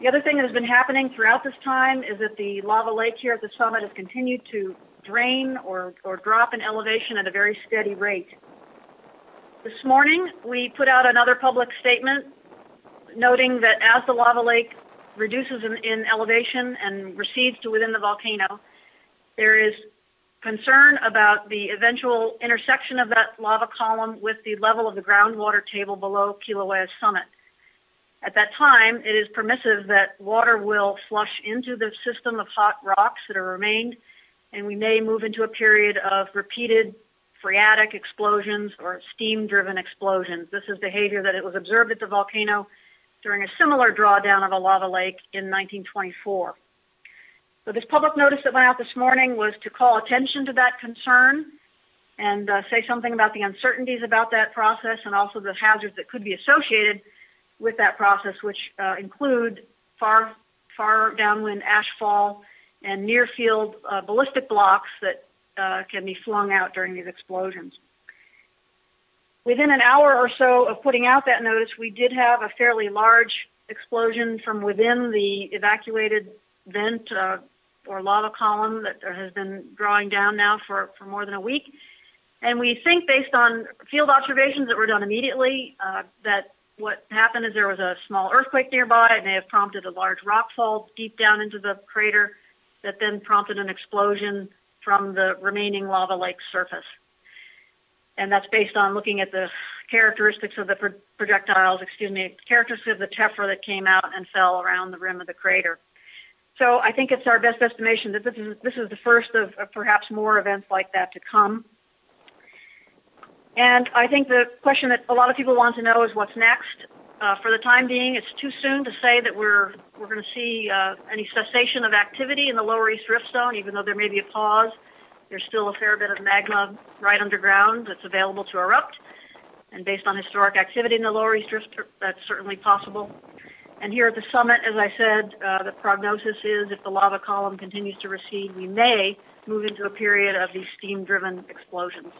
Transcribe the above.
The other thing that has been happening throughout this time is that the lava lake here at the summit has continued to drain or, or drop in elevation at a very steady rate. This morning, we put out another public statement noting that as the lava lake reduces in, in elevation and recedes to within the volcano, there is concern about the eventual intersection of that lava column with the level of the groundwater table below Kilauea's summit. At that time, it is permissive that water will flush into the system of hot rocks that are remained, and we may move into a period of repeated phreatic explosions or steam-driven explosions. This is behavior that it was observed at the volcano during a similar drawdown of a lava lake in 1924. So this public notice that went out this morning was to call attention to that concern and uh, say something about the uncertainties about that process and also the hazards that could be associated with that process, which uh, include far, far downwind ashfall and near field uh, ballistic blocks that uh, can be flung out during these explosions. Within an hour or so of putting out that notice, we did have a fairly large explosion from within the evacuated vent uh, or lava column that has been drawing down now for, for more than a week. And we think, based on field observations that were done immediately, uh, that what happened is there was a small earthquake nearby. It may have prompted a large rock fall deep down into the crater that then prompted an explosion from the remaining lava lake surface. And that's based on looking at the characteristics of the pro- projectiles, excuse me, characteristics of the tephra that came out and fell around the rim of the crater. So I think it's our best estimation that this is this is the first of, of perhaps more events like that to come. And I think the question that a lot of people want to know is what's next. Uh, for the time being, it's too soon to say that we're we're going to see uh, any cessation of activity in the Lower East Rift Zone, even though there may be a pause. There's still a fair bit of magma right underground that's available to erupt, and based on historic activity in the Lower East Rift, that's certainly possible. And here at the summit, as I said, uh, the prognosis is if the lava column continues to recede, we may move into a period of these steam-driven explosions.